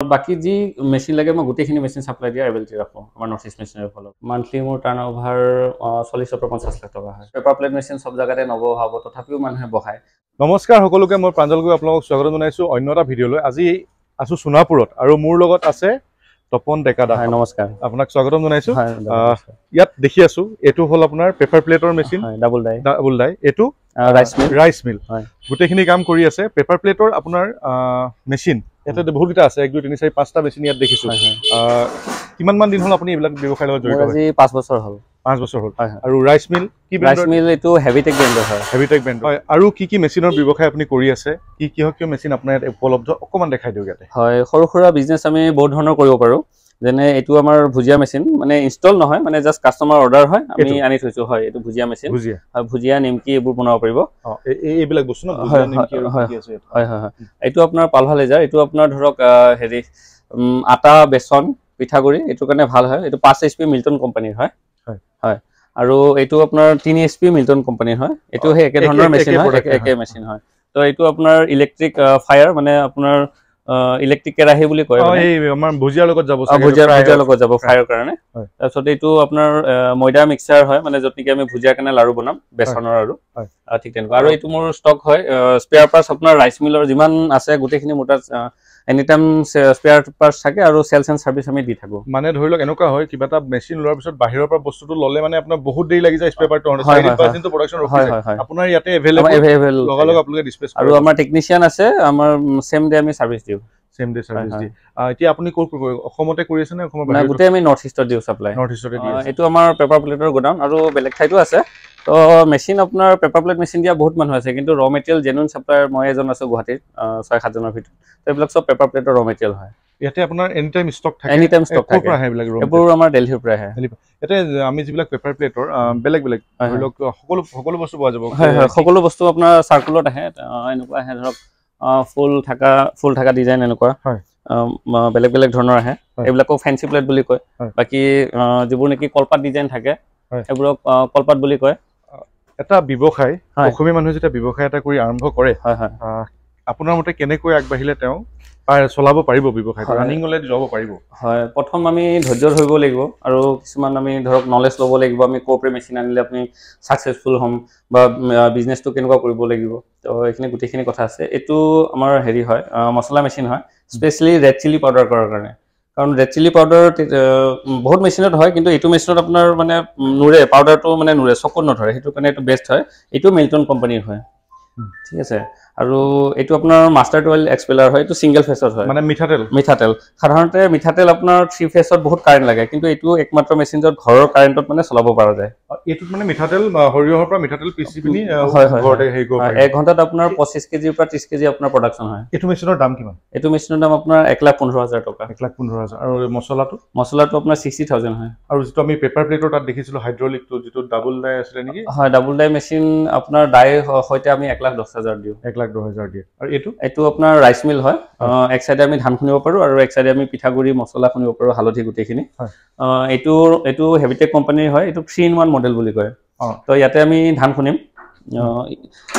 বাকী যি মেচিন লাগে মই গোটেইখিনি মেচিন চাপ্লাই দিয়া এবিলিটি ৰাখোঁ। আমাৰ নৰ্থ ইষ্ট মেচিনৰ ফলত মান্থলি মোৰ টাৰ্ণ অভাৰ চল্লিছৰ পৰা পঞ্চাছ লাখ টকা হয়। পেপাৰ প্লেট মেচিন চব জেগাতে নবহাব তথাপিও মানুহে বহায়। নমস্কাৰ সকলোকে মই প্ৰাঞ্জল গগৈ আপোনালোকক স্বাগতম জনাইছোঁ অন্য এটা ভিডিঅ'লৈ। আজি আছোঁ সোণাপুৰত আৰু মোৰ লগত আছে তপন ডেকা দা হয় নমস্কাৰ। আপোনাক স্বাগতম জনাইছোঁ। ইয়াত দেখি আছোঁ এইটো হ'ল আপোনাৰ পেপাৰ প্লেটৰ machine double die double die এইটো ৰাইচ মিল ৰাইচ মিল হয়। গোটেইখিনি কাম কৰি আছে। পেপাৰ প্লেটৰ আপোনাৰ মেচিন ইয়াতে বহুতকেইটা আছে এক দুই তিনি চাৰি পাঁচটা মেচিন ইয়াত দেখিছোঁ। কিমানমান দিন হ'ল আপুনি এইবিলাক ব্যৱসায়ৰ লগত জড়িত আজি পাঁচ বছৰ হ'ল। পাঁচ বছৰ হ'ল। আৰু ৰাইচ মিল কি ৰাইচ মিল এইটো হেভিটেক ব্ৰেণ্ডৰ হয়। হেভিটেক ব্ৰেণ্ড হয় আৰু কি কি মেচিনৰ ব্যৱসায় আপুনি কৰি আছে? কি কিহৰ কিয় মেচিন আপোনাৰ ইয়াত উপলব্ধ? অকণমান দেখাই দিয়ক ইয়াতে। হয় সৰু সুৰা বিজনেছ আমি বহুত ধৰণৰ কৰিব পাৰোঁ। যেনে এইটো আমাৰ ভুজিয়া মেচিন মানে ইনষ্টল নহয় মানে জাষ্ট কাষ্টমাৰ অৰ্ডাৰ হয় আমি? আনি থৈছোঁ হয় এইটো ভুজিয়া মেচিন ভুজিয়া নিমকি এইবোৰ বনাব পাৰিব এইবিলাক বস্তু ন হয়, হয়? হয় এইটো আপোনাৰ পালভা লেজাৰ এইটো আপোনাৰ ধৰক হেৰি আটা বেচন পিঠাগুড়ি এইটোৰ কাৰণে ভাল হয় এইটো পাঁচ এইচ পি মিল্টন কোম্পানীৰ হয় হয়। আৰু এইটো আপোনাৰ তিনি এইচ পি মিল্টন কোম্পানীৰ হয় এইটো সেই একে একে- ধৰণৰ একে মেচিন হয় একে-। মেচিন হয় তো এইটো আপোনাৰ ইলেক্ট্ৰিক ফায়াৰ মানে আপোনাৰ ইলেক্ট্ৰিক কেৰাহী বুলি কয় ভুজিয়াৰ লগত যাব অ, চাগে, ভুজিয়া fry ভুজিয়াৰ হয়। লগত যাব ফ্ৰাইৰ কাৰণে। হয়। তাৰপিছত এইটো আপোনাৰ আহ, ময়দা মিক্সাৰ হয় মানে য'ত নেকি আমি ভুজিয়াৰ কাৰণে লাৰু বনাম বেচনৰ আৰু ঠিক তেনেকুৱা। আৰু এইটো মোৰ ষ্টক হয় স্পেয়াৰ পাৰ্টছ আপোনাৰ ৰাইচ মিলৰ যিমান আছে গোটেইখিনি মোৰ তাত এনি টাইম স্পেয়াৰ পাৰ্টছ থাকে আৰু চেলছ এণ্ড ছাৰ্ভিচ আমি দি থাকোঁ। মানে ধৰি লওক এনেকুৱা হয় কিবা এটা মেচিন লোৱাৰ পিছত বাহিৰৰ পৰা বস্তুটো ল'লে মানে আপোনাৰ বহুত দেৰি লাগি যায় স্পেয়াৰ পাৰ্টটো। প্ৰডাকশ্যন আপোনাৰ ইয়াতে এভেইলেবল লগালগ। আপোনালোকে ডিছপ্লেচ আৰু আমাৰ টেকনিচিয়ান আছে আমাৰ চেম ডে আমি ছাৰ্ভিচ দিওঁ। চেম ডে চাৰ্ভিচ হয়, দি আহ, এতিয়া আপুনি ক'ত কৰিব? অসমতে কৰি আছে নে অসমৰ মানে বাহিৰত? গোটেই আমি নৰ্থ ইষ্টত দিওঁ ছাপ্লাই নৰ্থ ইষ্টতে দি আছে। এইটো আমাৰ পেপাৰ প্লেটৰ গোডাউন আৰু বেলেগ ঠাইতো আছে। তো মেচিন আপোনাৰ পেপাৰ প্লেট মেচিন দিয়া বহুত মানুহ আছে কিন্তু ৰ মেটেৰিয়েল জেনুইন ছাপ্লায়াৰ মই এজন আছোঁ গুৱাহাটীত ছয় সাতজনৰ ভিতৰত। তো এইবিলাক চব পেপাৰ প্লেটৰ ৰ মেটেৰিয়েল হয়। ইয়াতে আপোনাৰ এনি টাইম ষ্টক থাকে এনি টাইম ষ্টক থাকে। পৰা আহে এইবিলাক raw এইবোৰ আমাৰ দেলহিৰ পৰা আহে। ইয়াতে আমি যিবিলাক পেপাৰ প্লেটৰ বেলেগ বেলেগ হয়, ধৰি লওক সকলো সকলো বস্তু পোৱা যাব। হয় হয় সকলো বস্তু আপোনাৰ চাৰ্কুলত আহে এনেকুৱা আহে ধৰক ফুল থকা ফুল থকা ডিজাইন এনেকুৱা। হয়। বেলেগ বেলেগ ধৰণৰ আহে। এইবিলাকো ফেঞ্চি প্লেট বুলি কয়। বাকী যিবোৰ নেকি কলপাত ডিজাইন থাকে। সেইবোৰক কলপাত বুলি কয়। এটা ব্যৱসায়। অসমীয়া মানুহে যেতিয়া ব্যৱসায় এটা কৰি আৰম্ভ কৰে আপোনাৰ মতে কেনেকৈ আগবাঢ়িলে তেওঁ পাৰ চলাব পাৰিব ব্যৱসায়টো। ৰানিঙলৈ যাব পাৰিব হয় প্ৰথম আমি ধৈৰ্য ধৰিব লাগিব আৰু কিছুমান আমি ধৰক নলেজ ল'ব লাগিব আমি ক'ৰ মেচিন আনিলে আপুনি ছাকচেছফুল হ'ম বা বিজনেছটো কেনেকুৱা কৰিব লাগিব তো এইখিনি গোটেইখিনি কথা আছে এইটো আমাৰ হেৰি হয় মছলা মেচিন হয় স্পেচিয়েলি ৰেড চিলি পাউডাৰ কৰাৰ কাৰণে কাৰণ ৰেড চিলি পাউডাৰ বহুত মেচিনত হয় কিন্তু এইটো মেচিনত আপোনাৰ মানে নুৰে পাউডাৰটো মানে নুৰে চকুত নধৰে সেইটো কাৰণে এইটো বেষ্ট হয়। এইটো মিল্টন কোম্পানীৰ হয়। ঠিক আছে। আৰু এইটো আপোনাৰ মাষ্টাৰ অইল এক্সপেলাৰ হয় এইটো ছিংগল ফেচত হয়। মানে মিঠাতেল? মিঠাতেল। সাধাৰণতে মিঠাতেল আপোনাৰ থ্ৰী ফেচত বহুত কাৰেণ্ট লাগে কিন্তু এইটো একমাত্ৰ মেচিন য'ত ঘৰৰ কাৰেণ্টত মানে চলাব পৰা যায়। এইটোত মানে মিঠাতেল সৰিয়হৰ পৰা মিঠাতেল পিচি পিনি আহ, হয়, হয়, ঘৰতে হেৰি কৰিব হয়, পাৰি। এক ঘণ্টাত আপোনাৰ পঁচিছ কেজিৰ পৰা ত্ৰিছ কেজি আপোনাৰ প্ৰডাকশ্যন হয়। এইটো মেচিনৰ দাম কিমান? এইটো মেচিনৰ দাম আপোনাৰ এক লাখ পোন্ধৰ হাজাৰ টকা। এক লাখ পোন্ধৰ হাজাৰ। আৰু মছলাটো? মছলাটো আপোনাৰ ছিক্সটি থাউজেণ্ড হয়। আৰু যিটো আমি পেপাৰ প্লেটৰ তাত দেখিছিলোঁ হাইড্ৰলিকটো যিটো ডাবল ডাই আছিলে নেকি? হয় ডাবল ডাই মেচিন আপোনাৰ ডাই স- সৈতে আমি এক লাখ দহ হাজাৰ দিওঁ। এক লাখ দহ হাজাৰ দিয়ে। আৰু এইটো? এইটো আপোনাৰ ৰাইচ মিল হয়। এক চাইডে আমি ধান খুন্দিব পাৰোঁ আৰু এক চাইডে আমি পিঠাগুড়ি মছলা খুন্দিব পাৰোঁ হালধি গোটেইখিনি। এইটো এইটো হেভিটেক কোম্পানীৰ হয়। এইটো থ্ৰী ইন ওৱান মডেল বুলি কয়। তো ইয়াতে আমি ধান খুন্দিম।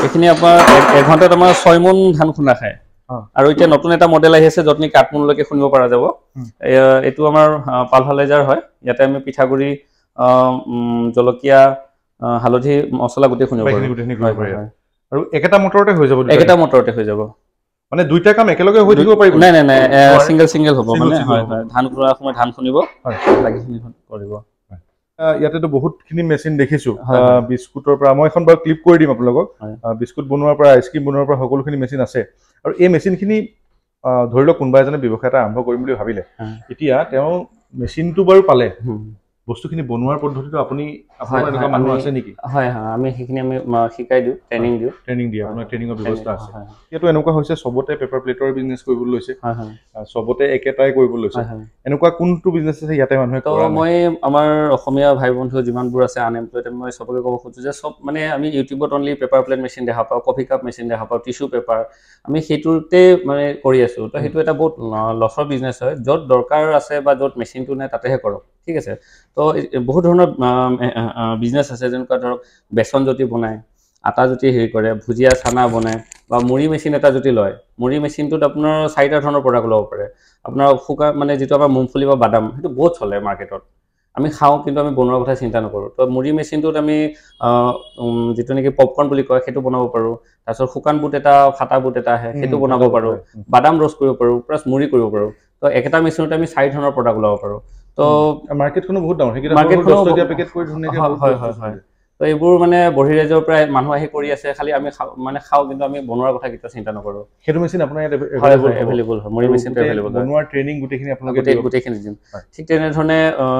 এইখিনি আপোনাৰ এঘণ্টাত আমাৰ ছয় মোন ধান খুন্দা খায়। আৰু এতিয়া নতুন এটা মডেল আহি আছে য'ত নেকি আঠ মোনলৈকে খুন্দিব পৰা যাব। এইটো আমাৰ পালভালাইজাৰ হয়। ইয়াতে আমি পিঠাগুড়ি জলকীয়া হালধি মছলা গোটেই খুন্দিব পাৰোঁ। আৰু একেটা মটৰতে হৈ যাব? একেটা মটৰতে হৈ যাব মানে দুইটা কাম একেলগে হৈ থাকিব পাৰিব নাই নাই নাই? চিংগল চিংগল হ'ব মানে হয়। হয় ধান খুন্দা সময়ত ধান খুন্দিব। বাকীখিনি কৰিব ইয়াতেতো বহুতখিনি মেচিন দেখিছোঁ। বিস্কুটৰ পৰা মই এখন বাৰু ক্লিপ কৰি দিম আপোনালোকক বিস্কুট বনোৱাৰ পৰা আইচক্ৰীম বনোৱাৰ পৰা সকলোখিনি মেচিন আছে আৰু এই মেচিনখিনি ধৰি লওক কোনোবা এজনে ব্যৱসায় এটা আৰম্ভ কৰিম বুলি ভাবিলে। এতিয়া তেওঁ মেচিনটো বাৰু পালে। বস্তুখিনি বনোৱাৰ পদ্ধতিটো আপুনি আপোনাৰ এনেকুৱা মানুহ আছে নেকি? হয় হয় আমি সেইখিনি আমি শিকাই দিওঁ ট্ৰেইনিং দিওঁ। ট্ৰেইনিং দিয়ে আপোনাৰ ট্ৰেইনিঙৰ ব্যৱস্থা আছে। এতিয়াতো এনেকুৱা হৈছে চবতে পেপাৰ প্লেটৰ বিজনেছ কৰিবলৈ লৈছে। চবতে একেটাই কৰিবলৈ লৈছে। এনেকুৱা কোনটো বিজনেছ আছে ইয়াতে মানুহে তো? মই আমাৰ অসমীয়া ভাই বন্ধু যিমানবোৰ আছে আনএমপ্লয়ড মই চবকে ক'ব খোজোঁ যে চব মানে আমি ইউটিউবত অনলি পেপাৰ প্লেট মেচিন দেখা পাওঁ কফি কাপ মেচিন দেখা পাওঁ টিচু পেপাৰ আমি সেইটোতে মানে কৰি আছোঁ। তো সেইটো এটা বহুত লছৰ বিজনেছ হয় য'ত দৰকাৰ আছে বা য'ত মেচিনটো নাই তাতেহে কৰক। ঠিক আছে। তো বহুত ধৰণৰ বিজনেছ আছে যেনেকুৱা ধৰক বেচন যদি বনায় আটা যদি হেৰি কৰে ভুজিয়া চানা বনায় বা মুড়ি মেচিন এটা যদি লয় মুড়ি মেচিনটোত আপোনাৰ চাৰিটা ধৰণৰ প্ৰডাক্ট ল'ব পাৰে। আপোনাৰ শুকান মানে যিটো আমাৰ মুংফলি বা বাদাম সেইটো বহুত চলে মাৰ্কেটত আমি খাওঁ কিন্তু আমি বনোৱাৰ কথা চিন্তা নকৰোঁ। তো মুড়ি মেচিনটোত আমি যিটো নেকি পপকৰ্ণ বুলি কয় সেইটো বনাব পাৰোঁ। তাৰপিছত শুকান বুট এটা ফাটা বুট এটা আহে সেইটো বনাব পাৰোঁ। বাদাম ৰ'ষ্ট কৰিব পাৰোঁ প্লাছ মুড়ি কৰিব পাৰোঁ। তো একেটা মেচিনতে আমি চাৰি ধৰণৰ প্ৰডাক্ট ওলাব পাৰোঁ। তো মাৰ্কেটখনো বহুত ডাঙৰ সেইকেইটা মাৰ্কেটখনো দহ টকীয়া বহুত- পেকেট কৰি ধুনীয়াকৈ হয়, বহুত হয়, বস্তু হয়, চলে। তো এইবোৰ মানে বহিৰাজ্যৰ পৰা মানুহ আহি কৰি আছে খালি আমি মানে খাওঁ কিন্তু আমি বনোৱাৰ কথা কেতিয়াও চিন্তা নকৰোঁ সেইটো মেচিন আপোনাৰ ইয়াত হয় available হয় হ'ব। এভেইলেবল হয় মুড়ি আৰু মেচিনটো গোটেই এভেইলেবল হয় বনোৱাৰ ট্ৰেইনিং গোটেইখিনি আপোনালোকে গোটেই দিব। গোটেইখিনি দিম হয়। ঠিক তেনেধৰণে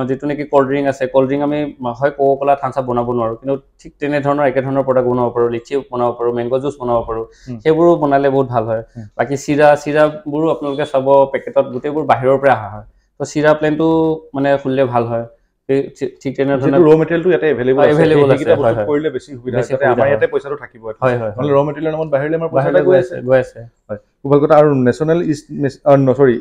যিটো নেকি কল্ড ড্ৰিংক আছে কল্ড ড্ৰিংক আমি হয় ক'ক ক'লা আপ বনাব নোৱাৰোঁ কিন্তু ঠিক তেনেধৰণৰ একেধৰণৰ প্ৰডাক্ট বনাব পাৰোঁ লিচি বনাব পাৰোঁ মেংগ' জুচ বনাব পাৰোঁ। সেইবোৰো বনালে বহুত ভাল হয়। বাকী চিৰা চিৰাবোৰো আপোনালোকে চাব পেকেটত গোটেইবোৰ বাহিৰৰ পৰা অহা হয় তো চিৰা প্লেনটো মানে খুলিলে ভাল হয়। ঠিক- তেনেধৰণে যিটো ৰ মেটেৰিয়েলটো ইয়াতে এভেইলেবল হয়, আছে available আছে, সেইকেইটা হয়, বস্তু হয়। কৰিলে বেছি সুবিধা বেছি যাতে সুবিধা আমাৰ হয়। ইয়াতে পইচাটো থাকিব at least। হয় হয়। নহ'লে ৰ মেটেৰিয়েলৰ নামত বাহিৰলৈ আমাৰ পইচা বাহিৰলৈ গৈ গৈ আছে আছে। গৈ আছে খুব ভাল কথা। আৰু নেশ্যনেল ইষ্ট চৰি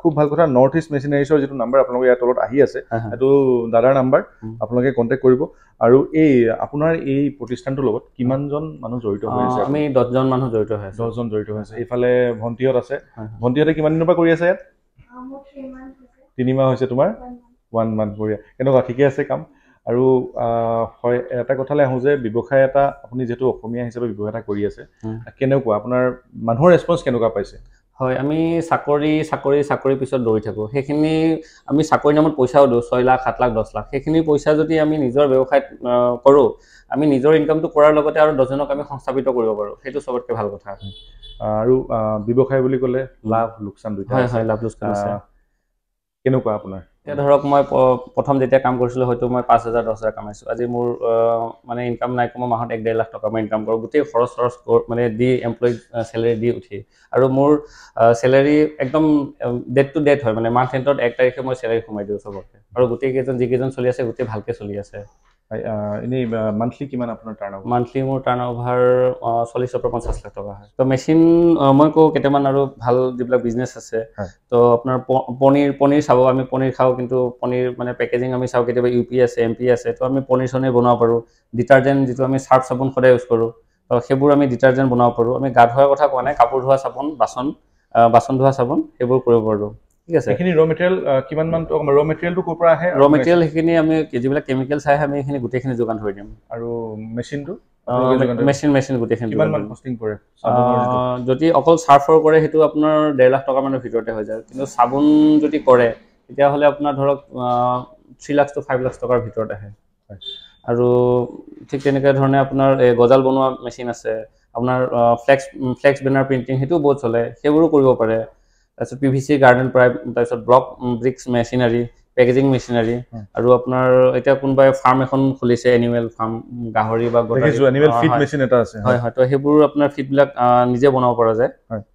খুব ভাল কথা। নৰ্থ ইষ্ট মেচিনাৰিজৰ যিটো নাম্বাৰ আপোনালোকৰ ইয়াৰ তলত আহি আছে হয়, হয়। সেইটো দাদাৰ নাম্বাৰ। আপোনালোকে কণ্টেক্ট কৰিব। আৰু এই আপোনাৰ এই প্ৰতিষ্ঠানটোৰ লগত কিমানজন মানুহ জড়িত হৈ আছে? আমি দহজন মানুহ জড়িত হৈ আছোঁ। দহজন জড়িত হৈ আছে। এইফালে ভণ্টিহঁত আছে। ভণ্টিহঁতে কিমান দিনৰ পৰা কৰি আছে ইয়াত? তিনিমাহ হৈছে তোমাৰ? One month. ওৱান মান্থ বঢ়িয়া। কেনেকুৱা? ঠিকে আছে কাম। আৰু হয় এটা কথালৈ আহোঁ যে ব্যৱসায় এটা আপুনি যিহেতু অসমীয়া হিচাপে ব্যৱসায় এটা কৰি আছে। কেনেকুৱা? আপোনাৰ মানুহৰ ৰেচপন্স কেনেকুৱা পাইছে? হয় আমি চাকৰি চাকৰি চাকৰিৰ পিছত দৌৰি থাকোঁ। সেইখিনি আমি চাকৰি নামত পইচাও দিওঁ ছয় লাখ সাত লাখ দহ লাখ। সেইখিনি পইচা যদি আমি নিজৰ ব্যৱসায়ত কৰোঁ আমি নিজৰ ইনকামটো কৰাৰ লগতে আৰু দহজনক আমি সংস্থাপিত কৰিব পাৰোঁ। সেইটো চবতকৈ ভাল কথা। আৰু ব্যৱসায় বুলি ক'লে লাভ লোকচান দুইটা হয় আছে। হয় লাভ লোকচান কেনেকুৱা আপোনাৰ? এতিয়া ধৰক মই প্ৰথম যেতিয়া কাম কৰিছিলোঁ হয়তো মই পাঁচ হাজাৰ দহ হাজাৰ কামাইছোঁ। আজি মোৰ মানে ইনকাম নাই কমেও মাহত এক ডেৰ লাখ টকা মই ইনকাম কৰোঁ। গোটেই খৰচ কৰ- মানে দি এমপ্লয়ীক চেলেৰি দি উঠি। আৰু মোৰ চেলেৰি একদম ডেট টু ডেট হয়। মানে মান্থ এণ্ডত এক তাৰিখে মই চেলেৰি সোমাই দিওঁ চবকে। আৰু গোটেই কেইজন যিকেইজন চলি আছে গোটেই ভালকৈ চলি আছে। এনেই মান্থলি কিমান আপোনাৰ টাৰ্ণ হ'ব মান্থলি মোৰ টাৰ্ণ অভাৰ চল্লিছৰ পৰা পঞ্চাছ লাখ টকা হয়। তো মেচিন মই কওঁ কেইটামান আৰু ভাল যিবিলাক বিজনেছ আছে। তো আপোনাৰ পনীৰ পনীৰ চাব আমি পনীৰ খাওঁ কিন্তু পনীৰ মানে পেকেজিং আমি চাওঁ কেতিয়াবা ইউ পি আছে এম পি আছে তো আমি পনীৰ চনীৰ বনাব পাৰোঁ। ডিটাৰজেণ্ট যিটো আমি চাৰ্ফ চাবোন সদায় ইউজ কৰোঁ তো সেইবোৰ আমি ডিটাৰজেণ্ট বনাব পাৰোঁ। আমি গা ধোৱাৰ কথা কোৱা নাই কাপোৰ ধোৱা চাবোন বাচন বাচন ধোৱা চাবোন সেইবোৰ কৰিব পাৰোঁ। ঠিক আছে। সেইখিনি ৰ মেটেৰিয়েল কিমান মান ৰ মেটেৰিয়েলটো ক'ৰ পৰা আহে? ৰ মেটেৰিয়েল সেইখিনি আমি যিবিলাক কেমিকেল চাই আমি সেইখিনি গোটেইখিনি যোগান ধৰি দিম। আৰু মেচিনটো? মেচিন মেচিন গোটেইখিনি কিমান মান। কষ্টিং পৰে যদি অকল চাৰ্ফৰ কৰে সেইটো আপোনাৰ ডেৰ লাখ টকা মানৰ ভিতৰতে হৈ যায়। কিন্তু চাবোন যদি কৰে তেতিয়াহ'লে আপোনাৰ ধৰক three lakh two five lakh টকাৰ ভিতৰত আহে। আৰু ঠিক তেনেকৈ ধৰণে আপোনাৰ এই গজাল বনোৱা মেচিন আছে। আপোনাৰ ফ্লেক্স ফ্লেক্স বেনাৰ প্ৰিণ্টিং সেইটোও বহুত চলে। সেইবোৰো কৰিব পাৰে। তাৰপিছত পি ভি চি গাৰ্ডেন প্ৰাইপ তাৰপিছত block bricks machinery packaging machinery. আৰু আপোনাৰ এতিয়া কোনোবাই ফাৰ্ম এখন খুলিছে এনিমেল ফাৰ্ম গাহৰি বা হয়। তো সেইবোৰ আপোনাৰ ফিডবিলাক নিজে বনাব পৰা যায়।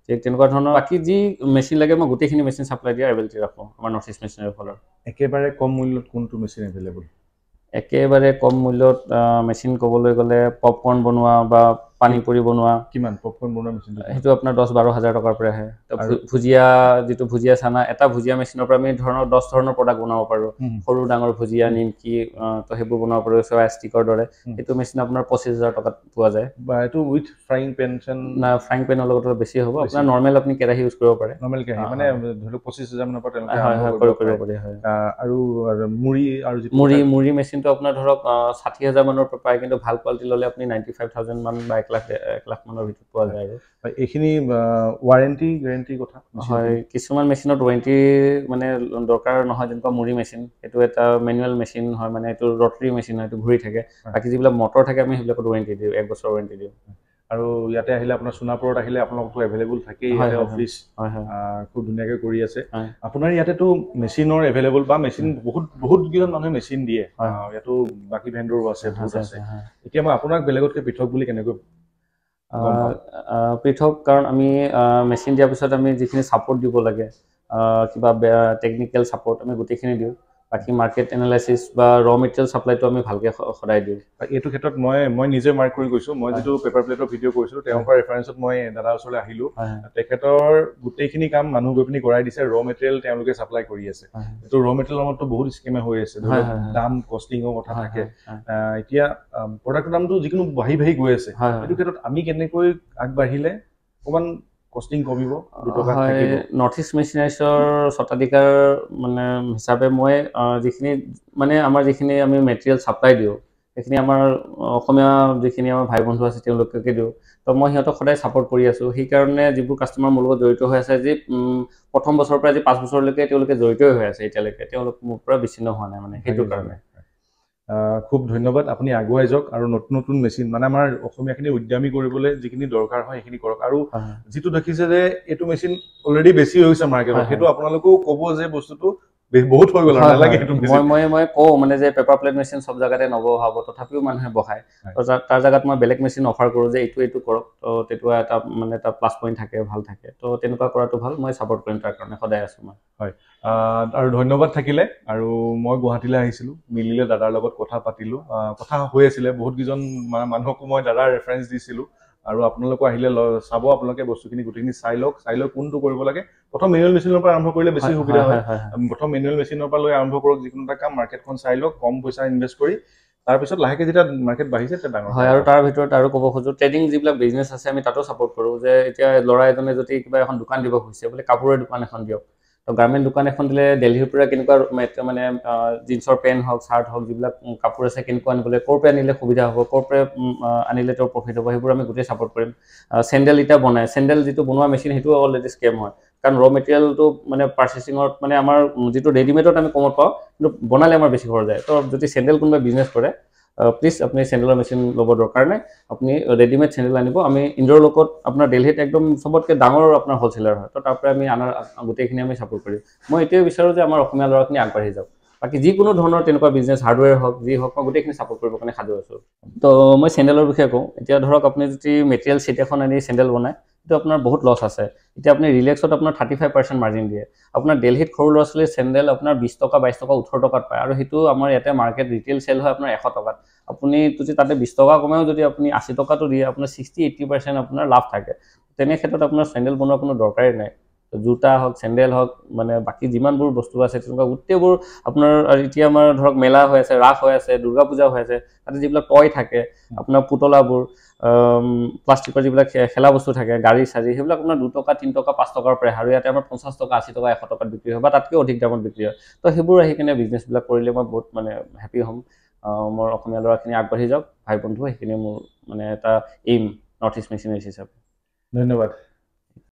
ঠিক তেনেকুৱা ধৰণৰ বাকী যি মেচিন লাগে মই গোটেইখিনি মেচিন চাপ্লাই দিয়া এবিলিটি ৰাখোঁ আমাৰ নৰ্থ ইষ্ট মেচিনৰ ফালৰ একেবাৰে কম মূল্যত কোনটো মেচিন এভেইলেবল একেবাৰে কম মূল্যত মেচিন ক'বলৈ গ'লে পপকৰ্ণ বনোৱা বা পানী পুৰি বনোৱা। কিমান? পপকৰ্ণ বনোৱা মেচিনটো সেইটো আপোনাৰ দহ বাৰ হাজাৰ টকাৰ পৰা আহে। ভুজিয়া যিটো ভুজিয়া চানা এটা ভুজিয়া মেচিনৰ পৰা আমি ধৰণৰ দহ ধৰণৰ প্ৰডাক্ট বনাব পাৰোঁ। সৰু ডাঙৰ ভুজিয়া নিমকি তো সেইবোৰ বনাব পাৰোঁ চয়া ষ্টিকৰ দৰে। সেইটো মেচিন আপোনাৰ পঁচিছ হাজাৰ টকাত পোৱা যায়। বা এইটো উইথ ফ্ৰাইং পেন চেন? না ফ্ৰাইং পেনৰ লগত অলপ বেছি হ'ব। আপোনাৰ নৰ্মেল আপুনি কেৰাহী ইউজ কৰিব পাৰে। নৰ্মেল কেৰাহী মানে। ধৰি লওক পঁচিছ হাজাৰ মানৰ পৰা তেওঁলোকে কৰিব পাৰে। হয়। আৰু মুড়ি আৰু মুড়ি মুড়ি মেচিনটো আপোনাৰ ধৰক ষাঠি হাজাৰ মানৰ পৰা পায় কিন্তু ভাল কোৱালিটি ল'লে আপুনি নাইণ্টি ফাইভ থাউজেণ্ড মান বা এক লাখ এক লাখ মানৰ ভিতৰত পোৱা যায় আৰু। এইখিনি ৱাৰেণ্টি গেৰেণ্টিৰ কথা হয় কিছুমান মেচিনত ৱাৰেণ্টি মানে দৰকাৰ নহয় যেনেকুৱা মুড়ি মেচিন সেইটো এটা মেনুৱেল মেচিন হয় মানে এইটো ৰটৰী মেচিন হয় এইটো ঘূৰি থাকে। বাকী যিবিলাক মটৰ থাকে আমি সেইবিলাকত ৱাৰেণ্টি দিওঁ এক বছৰ ৱাৰেণ্টি দিওঁ। আৰু ইয়াতে আহিলে আপোনাৰ সোণাপুৰত আহিলে আপোনালোকতো এভেইলেবল থাকেই ইয়াতে অফিচ হয়। হয় আহ, খুব ধুনীয়াকৈ কৰি আছে। আপোনাৰ ইয়াতেতো মেচিনৰ এভেইলেবল বা মেচিন বহুত বহুত কেইজন মানুহে মেচিন দিয়ে। ইয়াতো বাকী ভেণ্ডৰো আছে বহুত। এতিয়া মই আপোনাক বেলেগতকৈ পৃথক বুলি কেনেকৈ পৃথক কাৰণ আমি মেচিন দিয়াৰ পিছত আমি যিখিনি ছাপৰ্ট দিব লাগে কিবা টেকনিকেল ছাপৰ্ট আমি গোটেইখিনি দিওঁ। বাকী মাৰ্কেট এনালাইচিছ বা ৰ মেটেৰিয়েল ছাপ্লাইটো আমি ভালকৈ সদায় দিওঁ। এইটো ক্ষেত্ৰত মই মই নিজে মাৰ্ক কৰি গৈছোঁ। মই। যিটো পেপাৰ প্লেটৰ ভিডিঅ' কৰিছিলোঁ তেওঁৰ পৰা ৰেফাৰেঞ্চত মই দাদাৰ ওচৰলৈ আহিলোঁ। তেখেতৰ গোটেইখিনি কাম মানুহ গৈ পিনি কৰাই দিছে ৰ মেটেৰিয়েল তেওঁলোকে ছাপ্লাই কৰি আছে। এইটো ৰ মেটেৰিয়েলৰ নামতো বহুত স্কিমে হৈ আছে। দাম কষ্টিঙৰ কথা থাকে। এতিয়া প্ৰডাক্টৰ দামটো যিকোনো বাঢ়ি বাঢ়ি গৈ আছে। এইটো ক্ষেত্ৰত আমি কেনেকৈ আগবাঢ়িলে অকণমান কষ্টিং কমিব হয় নৰ্থ ইষ্ট মেচিনাৰিজৰ স্বত্বাধিকাৰ মানে হিচাপে মই যিখিনি মানে আমাৰ যিখিনি আমি মেটেৰিয়েল ছাপ্লাই দিওঁ সেইখিনি আমাৰ অসমীয়া যিখিনি আমাৰ ভাই বন্ধু আছে তেওঁলোককে দিওঁ। তো মই সিহঁতক সদায় ছাপৰ্ট কৰি আছোঁ। সেইকাৰণে যিবোৰ কাষ্টমাৰ মোৰ লগত জড়িত হৈ আছে যি প্ৰথম বছৰৰ পৰা আজি পাঁচ বছৰলৈকে তেওঁলোকে জড়িতই হৈ আছে এতিয়ালৈকে। তেওঁলোক মোৰ পৰা বিচ্ছিন্ন হোৱা নাই মানে সেইটো কাৰণে। খুব ধন্যবাদ আপুনি আগুৱাই যাওক আৰু নতুন নতুন মেচিন মানে আমাৰ অসমীয়াখিনি উদ্যমী কৰিবলৈ যিখিনি দৰকাৰ হয় সেইখিনি কৰক আৰু। যিটো দেখিছে যে এইটো মেচিন অলৰেডি বেছি হৈ গৈছে মাৰ্কেটত। সেইটো আপোনালোকেও ক'ব যে বস্তুটো বহুত হৈ গ'ল হয়, নালাগে হয়। মই মই মই কওঁ মানে যে পেপাৰ প্লেট মেচিন চব জেগাতে নবহাব তথাপিও মানুহে বহায়। হয়। তাৰ জেগাত মই বেলেগ মেচিন অফাৰ কৰোঁ যে এইটো এইটো কৰক। তো তেতিয়া এটা মানে এটা প্লাছ পইণ্ট থাকে ভাল থাকে। তো তেনেকুৱা কৰাটো ভাল মই ছাপৰ্ট কৰিম তাৰ কাৰণে সদায় আছোঁ মই। আহ, আৰু ধন্যবাদ থাকিলে। আৰু মই গুৱাহাটীলৈ আহিছিলোঁ মিলিলে দাদাৰ লগত কথা পাতিলোঁ। কথা হৈ আছিলে বহুত কেইজন মা- মানুহকো মই দাদাৰ ৰেফাৰেঞ্চ দিছিলোঁ। আৰু আপোনালোকো আহিলে চাব আপোনালোকে বস্তুখিনি গোটেইখিনি চাই লওক। চাই লৈ কোনটো কৰিব লাগে। প্ৰথম মেনুৱেল মেচিনৰ পৰা আৰম্ভ কৰিলে বেছি সুবিধা হয় প্ৰথম মেনুৱেল মেচিনৰ পৰা লৈ আৰম্ভ কৰক যিকোনো এটা কাম মাৰ্কেটখন চাই লওক কম পইচা ইনভেষ্ট কৰি তাৰপিছত লাহেকে যেতিয়া মাৰ্কেট বাঢ়িছে তেতিয়া ডাঙৰ হয় আৰু তাৰ ভিতৰত আৰু ক'ব খোজো ট্ৰেডিং যিবিলাক বিজনেছ আছে আমি তাতো ছাপৰ্ট কৰোঁ। যে এতিয়া ল'ৰা এজনে যদি কিবা এখন দোকান দিব খুজিছে বোলে কাপোৰৰ দোকান এখন দিয়ক। তো গাৰ্মেণ্ট দোকান এখন দিলে দেলহিৰ পৰা কেনেকুৱা মানে জিন্সৰ পেণ্ট হওক চাৰ্ট হওক যিবিলাক কাপোৰ আছে কেনেকুৱা আনিবলৈ ক'ৰ পৰা আনিলে সুবিধা হ'ব ক'ৰ পৰা আনিলে তেওঁৰ প্ৰফিট হ'ব সেইবোৰ আমি গোটেই ছাপৰ্ট কৰিম। চেণ্ডেল এতিয়া বনায় চেণ্ডেল যিটো বনোৱা মেচিন সেইটো অলৰেডি স্কেম হয়। কাৰণ ৰ' মেটেৰিয়েলটো মানে পাৰ্চেচিঙত মানে আমাৰ যিটো ৰেডিমেডত আমি কমত পাওঁ কিন্তু বনালে আমাৰ বেছি খৰচ যায়। তো যদি চেণ্ডেল কোনোবাই বিজনেছ কৰে প্লিজ আপুনি চেণ্ডেলৰ মেচিন ল'ব দৰকাৰ নাই। আপুনি ৰেডিমেড চেণ্ডেল আনিব। আমি ইণ্ডোৰ লগত আপোনাৰ দেলহিত একদম চবতকৈ ডাঙৰ আপোনাৰ হ'লচেলাৰ হয়। তো তাৰ পৰা আমি আনাৰ গোটেইখিনি আমি ছাপোৰ্ট কৰিম। মই এইটোৱে বিচাৰোঁ যে আমাৰ অসমীয়া ল'ৰাখিনি আগবাঢ়ি যাওক। বাকী যিকোনো ধৰণৰ তেনেকুৱা বিজনেছ হাৰ্ডৱেৰ হওক যি হওক মই গোটেইখিনি ছাপোৰ্ট কৰিবৰ কাৰণে সাজু আছোঁ। তো মই চেণ্ডেলৰ বিষয়ে কওঁ। এতিয়া ধৰক আপুনি যদি মেটেৰিয়েল চিট এখন আনি চেণ্ডেল বনায় সেইটো আপোনাৰ বহুত লছ আছে। এতিয়া আপুনি ৰিলেক্সত আপোনাৰ থাৰ্টি ফাইভ পাৰ্চেণ্ট মাৰ্জিন দিয়ে। আপোনাৰ দেলহিত সৰু ল'ৰা ছোৱালীৰ চেণ্ডেল আপোনাৰ বিছ টকা বাইছ টকা ওঠৰ টকাত পায়। আৰু সেইটো আমাৰ ইয়াতে মাৰ্কেট ৰিটেইল চেল হয় আপোনাৰ এশ টকাত। আপুনি যদি তাতে বিছ টকা কমেও যদি আপুনি আশী টকাটো দিয়ে আপোনাৰ ছিক্সটি এইটি পাৰ্চেণ্ট আপোনাৰ লাভ থাকে। তেনে ক্ষেত্ৰত আপোনাৰ চেণ্ডেল বনোৱাৰ কোনো দৰকাৰেই নাই। জোতা হওক চেণ্ডেল হওক মানে বাকী যিমানবোৰ বস্তু আছে তেনেকুৱা গোটেইবোৰ আপোনাৰ এতিয়া আমাৰ ধৰক মেলা হৈ আছে ৰাস হৈ আছে দুৰ্গা পূজা হৈ আছে তাতে যিবিলাক টয় থাকে আপোনাৰ পুতলাবোৰ প্লাষ্টিকৰ যিবিলাক খেলা বস্তু থাকে গাড়ী চাড়ী সেইবিলাক আপোনাৰ দুটকা তিনি টকা পাঁচ টকাৰ পৰা আৰু ইয়াতে আমাৰ পঞ্চাছ টকা আশী টকা এশ টকাত বিক্ৰী হয় বা তাতকৈ অধিক দামত বিক্ৰী হয়। তো সেইবোৰ আহি কিনে বিজনেছবিলাক কৰিলে মই বহুত মানে হেপী হ'ম। মোৰ অসমীয়া ল'ৰাখিনি আগবাঢ়ি যাওক ভাই বন্ধু সেইখিনি মোৰ মানে এটা এইম নৰ্থ ইষ্ট মেচিনাৰিজ হিচাপে। ধন্যবাদ।